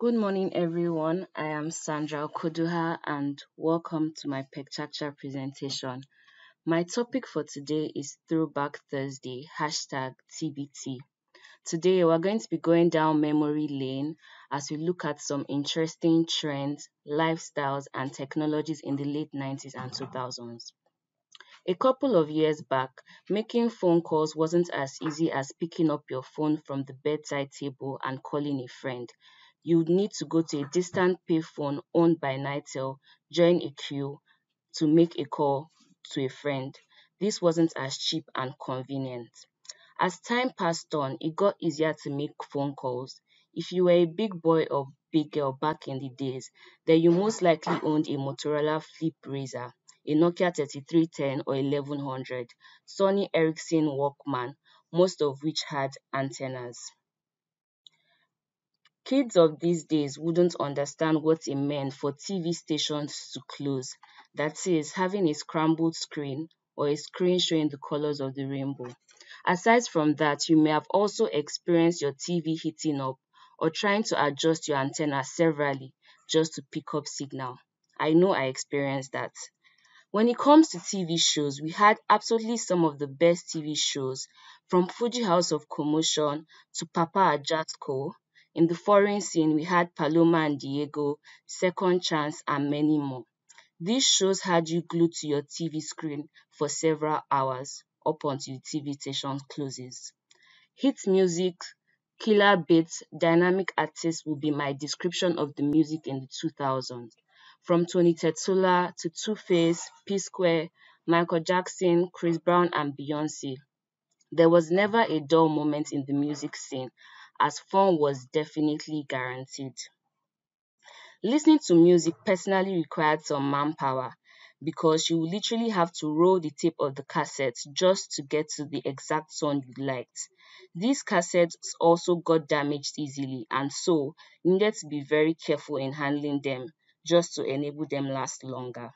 Good morning, everyone. I am Sandra Koduha, and welcome to my Pecha Kucha presentation. My topic for today is Throwback Thursday, hashtag TBT. Today, we're going to be going down memory lane as we look at some interesting trends, lifestyles, and technologies in the late 90s and 2000s. A couple of years back, making phone calls wasn't as easy as picking up your phone from the bedside table and calling a friend you need to go to a distant payphone owned by Nitel, join a queue to make a call to a friend. This wasn't as cheap and convenient. As time passed on, it got easier to make phone calls. If you were a big boy or big girl back in the days, then you most likely owned a Motorola Flip Razr, a Nokia 3310 or 1100, Sony Ericsson Walkman, most of which had antennas. Kids of these days wouldn't understand what it meant for TV stations to close, that is, having a scrambled screen or a screen showing the colors of the rainbow. Aside from that, you may have also experienced your TV heating up or trying to adjust your antenna severally just to pick up signal. I know I experienced that. When it comes to TV shows, we had absolutely some of the best TV shows, from Fuji House of Commotion to Papa Ajasco in the foreign scene, we had Paloma and Diego, Second Chance, and many more. These shows had you glued to your TV screen for several hours up until the TV station closes. Hit music, killer beats, dynamic artists will be my description of the music in the 2000s. From Tony Tetuila to Two Face, P Square, Michael Jackson, Chris Brown, and Beyonce. There was never a dull moment in the music scene, as fun was definitely guaranteed. Listening to music personally required some manpower because you would literally have to roll the tape of the cassette just to get to the exact song you liked. These cassettes also got damaged easily and so needed to be very careful in handling them just to enable them last longer.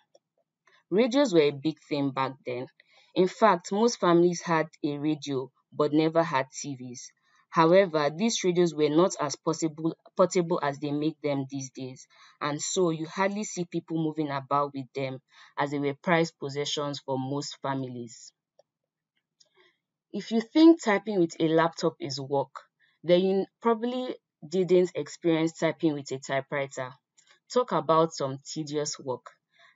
Radios were a big thing back then. In fact, most families had a radio but never had TVs. However, these radios were not as possible, portable as they make them these days, and so you hardly see people moving about with them as they were prized possessions for most families. If you think typing with a laptop is work, then you probably didn't experience typing with a typewriter. Talk about some tedious work.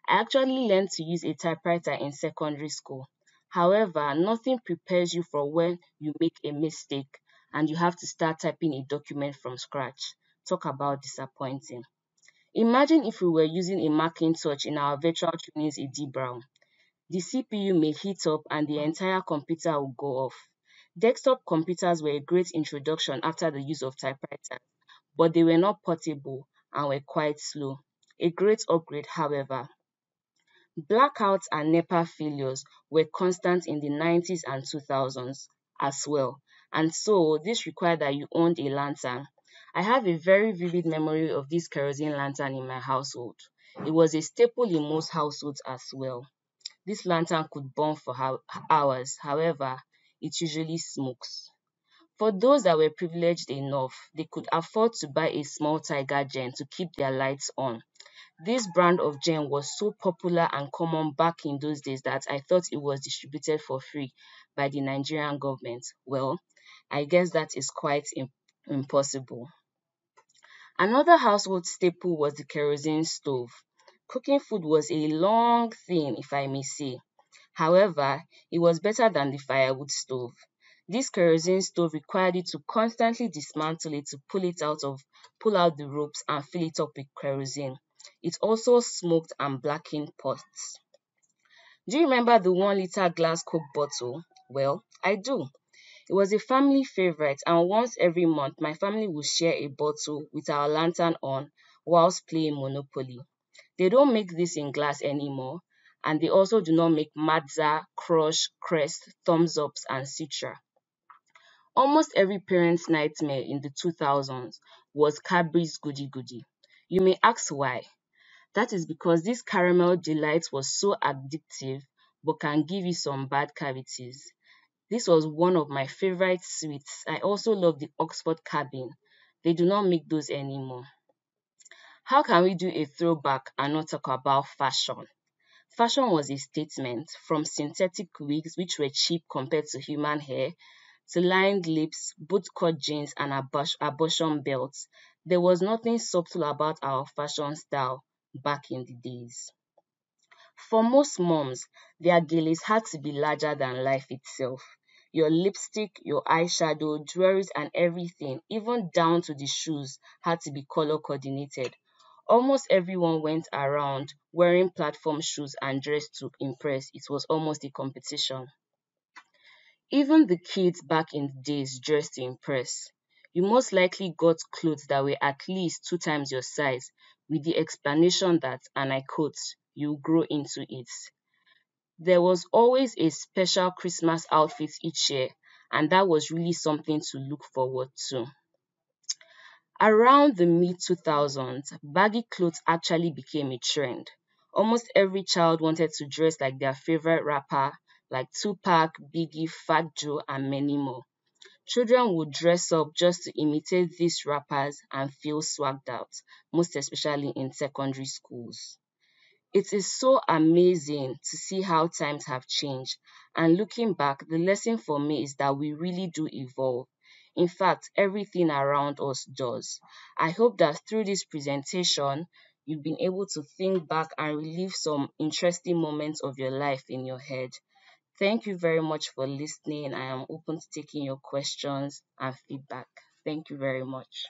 I actually learned to use a typewriter in secondary school. However, nothing prepares you for when you make a mistake and you have to start typing a document from scratch. Talk about disappointing. Imagine if we were using a Macintosh in our virtual trainings at D Brown. The CPU may heat up and the entire computer will go off. Desktop computers were a great introduction after the use of typewriters, but they were not portable and were quite slow. A great upgrade, however. Blackouts and NEPA failures were constant in the 90s and 2000s as well, and so this required that you owned a lantern. I have a very vivid memory of this kerosene lantern in my household. It was a staple in most households as well. This lantern could burn for hours, however, it usually smokes. For those that were privileged enough, they could afford to buy a small tiger gen to keep their lights on. This brand of gen was so popular and common back in those days that I thought it was distributed for free by the Nigerian government. Well, I guess that is quite impossible. Another household staple was the kerosene stove. Cooking food was a long thing, if I may say. However, it was better than the firewood stove. This kerosene stove required you to constantly dismantle it to pull it out of pull out the ropes and fill it up with kerosene. It also smoked and blackened pots. Do you remember the one liter glass Coke bottle? Well, I do. It was a family favorite, and once every month, my family would share a bottle with our lantern on whilst playing Monopoly. They don't make this in glass anymore, and they also do not make Madza, Crush, Crest, Thumbs Ups, and Citra. Almost every parent's nightmare in the 2000s was Cadbury's Goody Goody. You may ask why. That is because this caramel delight was so addictive but can give you some bad cavities. This was one of my favorite sweets. I also love the Oxford Cabin. They do not make those anymore. How can we do a throwback and not talk about fashion? Fashion was a statement from synthetic wigs, which were cheap compared to human hair, to lined lips, bootcut jeans, and abortion belts. There was nothing subtle about our fashion style back in the days. For most moms, their geles had to be larger than life itself. Your lipstick, your eyeshadow, jewelries, and everything, even down to the shoes, had to be color coordinated. Almost everyone went around wearing platform shoes and dressed to impress. It was almost a competition. Even the kids back in the days dressed to impress. You most likely got clothes that were at least two times your size, with the explanation that, and I quote, you grow into it. There was always a special Christmas outfit each year, and that was really something to look forward to. Around the mid 2000s, baggy clothes actually became a trend. Almost every child wanted to dress like their favorite rapper, like Tupac, Biggie, Fat Joe, and many more. Children would dress up just to imitate these rappers and feel swagged out, most especially in secondary schools. It is so amazing to see how times have changed. And looking back, the lesson for me is that we really do evolve. In fact, everything around us does. I hope that through this presentation, you've been able to think back and relive some interesting moments of your life in your head. Thank you very much for listening. I am open to taking your questions and feedback. Thank you very much.